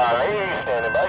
Fire standing by.